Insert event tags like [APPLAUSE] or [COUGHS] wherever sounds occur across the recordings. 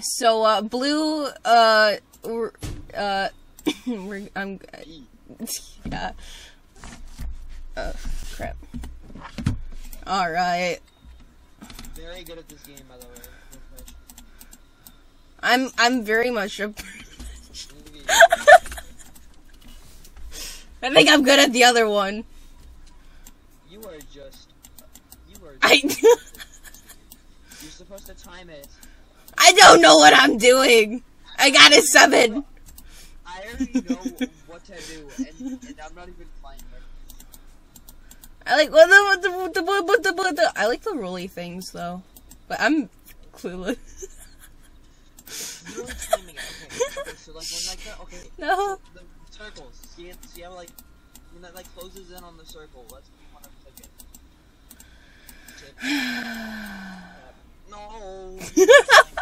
So, uh, blue, uh, we're, uh, [COUGHS] we're, I'm, yeah. Oh, crap. Alright. Very good at this game, by the way. I'm, I'm very much a, I think I'm good at the other one. You are just. You are. Just, I, [LAUGHS] You're supposed to time it. I don't know what I'm doing. I got a seven. I already know what to do, and, and I'm not even playing. I like what the what the what the what the, the I like the rolly things though, but I'm clueless. You're only timing it. Okay. okay so like when like the okay. No. The circles. See, see how like when that like closes in on the circle. That's when you want to click it. Click. No. [LAUGHS]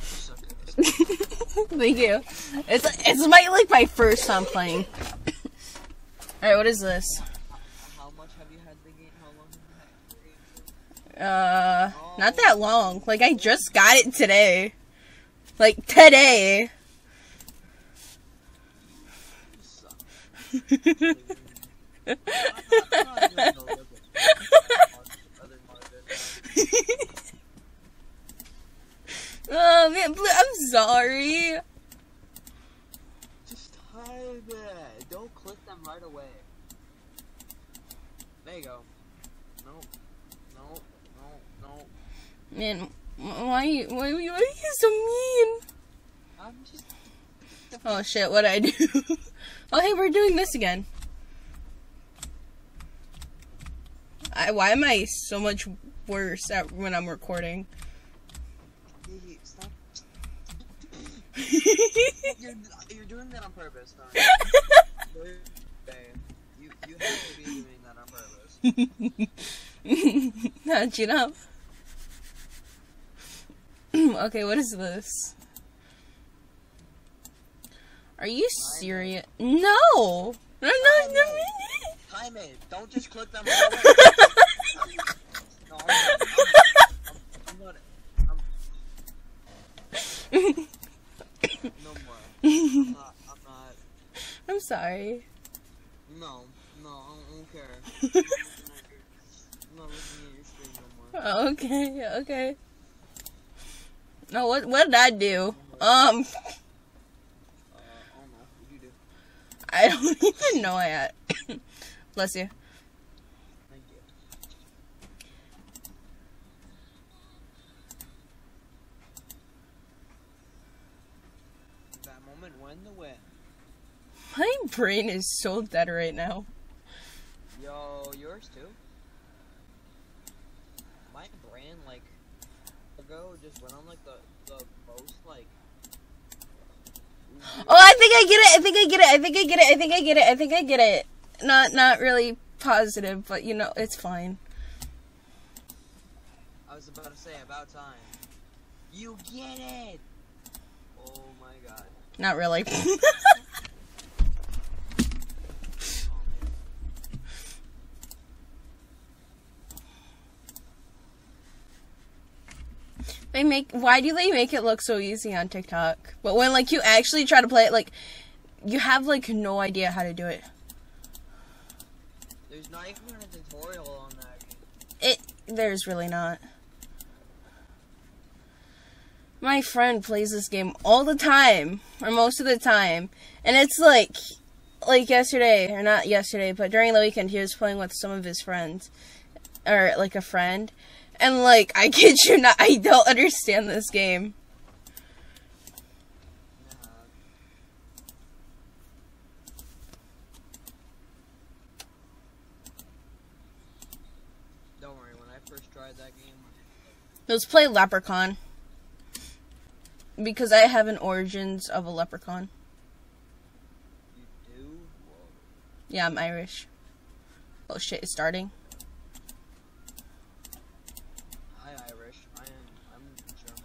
Suck at this. [LAUGHS] Thank you. It's it's my like my first time playing. [COUGHS] All right, what is this? How much have you had the game? How long have you had? Uh, not that long. Like I just got it today. Like today. [LAUGHS] Oh man, Blue, sorry. Just hide it. Don't click them right away. There you go. No. No. No. No. Man, why you why, why are you so mean? I'm just. Oh shit, what'd I do? [LAUGHS] oh hey, we're doing this again. I, why am I so much worse at when I'm recording? [LAUGHS] You're, you're doing that on purpose. Okay. [LAUGHS] You, you have to be doing that on purpose. [LAUGHS] You know? [CLEARS THROAT] okay, what is this? Are you serious? No! No, no, no! Time it. Don't just click them no, I'm not. I'm, I'm not. I'm. I'm not. I'm not. I'm sorry. No. No, I don't care. [LAUGHS] I'm not looking at your screen no more. Oh, Okay, okay. No, what what did I do? Um, Uh, I don't know. What do you do? I don't [LAUGHS] even know I had. Bless you. Thank you. When the win. My brain is so dead right now. Yo, yours too? My brain, like, ago just went on, like, the, the most, like... Oh, I think I get it. I think I get it. I think I get it. I think I get it. I think I get it. Not not really positive, but you know, it's fine. I was about to say, about time. You get it! Oh my god. Not really. [LAUGHS] They make why do they make it look so easy on TikTok? But when like you actually try to play it like you have like no idea how to do it. There's not even a tutorial on that game. It there's really not. My friend plays this game all the time, or most of the time, and it's like, like yesterday, or not yesterday, but during the weekend, he was playing with some of his friends, or like a friend, and like I [LAUGHS] kid you not, I don't understand this game. Don't worry, when I first tried that game, Let's play Leprechaun. Because I have an origins of a leprechaun. you do? Whoa. Yeah, I'm Irish. Oh shit, it's starting. Hi, Irish. I am. I'm German.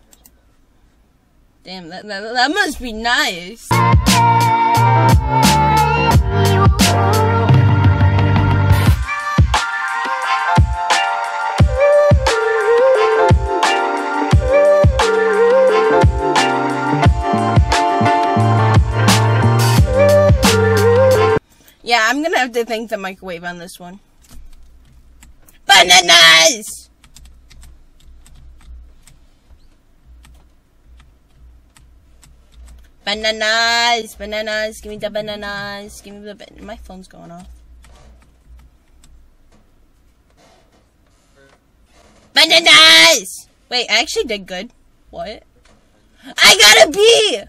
Damn, that, that, that must be nice. Yeah, I'm gonna have to thank the microwave on this one. Bananas! Bananas, bananas, give me the bananas, give me the my phone's going off. Bananas! Wait, I actually did good. What? I got a B!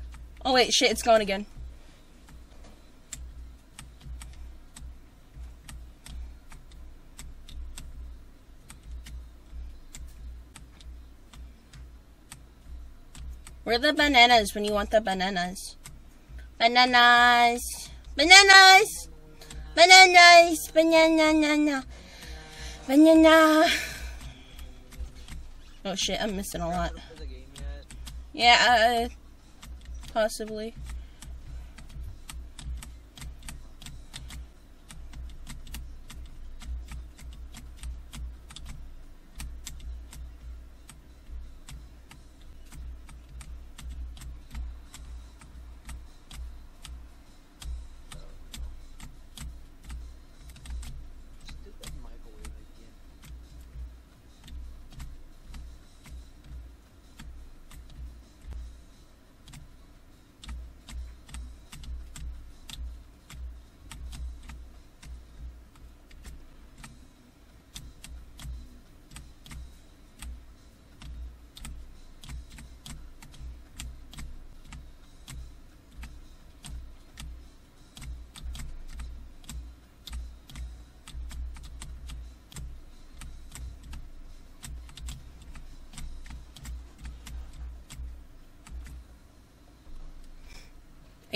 Oh wait, shit, it's going again. Where are the bananas when you want the bananas? Bananas! Bananas! Bananas! Banana! Banana! Oh shit, I'm missing a lot. Yeah, uh, possibly. Stupid microwave again.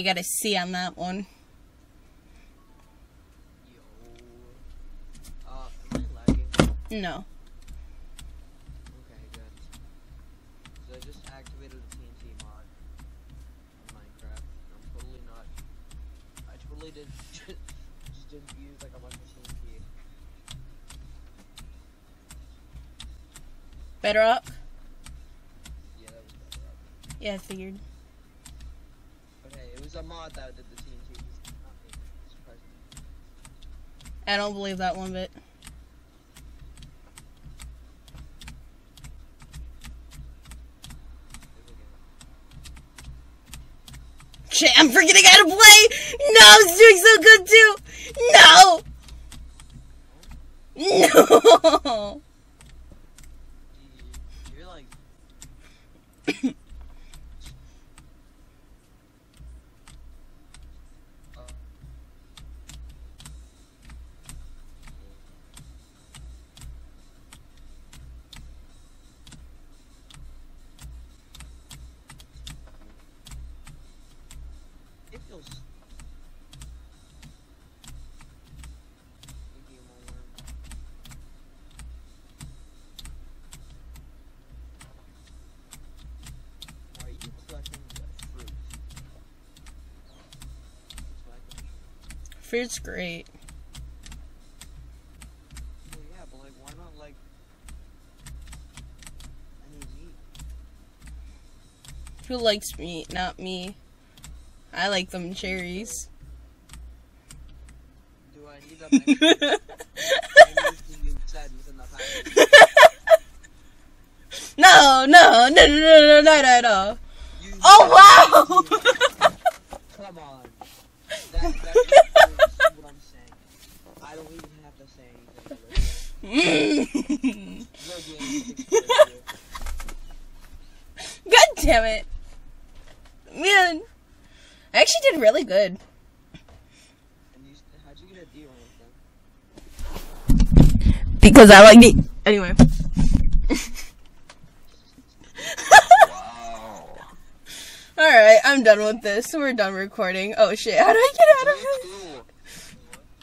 I got a C on that one. No. Okay, good. So I just activated the TNT mod on Minecraft. I'm totally not. I totally did just didn't use like a bunch of TNT. Better up? Yeah, that was better. Yeah, I figured. A mod that the TNT. It's not me. I don't believe that one bit. Shit, I'm forgetting how to play! No, I was doing so good too! No! No! [LAUGHS] You're like. [LAUGHS] Uh, It feels. Maybe more. Why are you collecting the fruit? That's my question. Fruit's great. Well, yeah, but like, why not like any meat? Who likes meat? Not me. I like them cherries. Do I need them extra? Anything you said within the package. [LAUGHS] [LAUGHS] no, no, no, no, no, no, no, no. You Oh wow! [LAUGHS] Come on. That, that I don't even have to say anything. Your game takes [LAUGHS] care of you. God damn it. Man. I actually did really good. And you, how'd you get a D rank then? Because I like meat. Anyway. [LAUGHS] Alright, I'm done with this. We're done recording. Oh shit, how do I get out of here? Cool.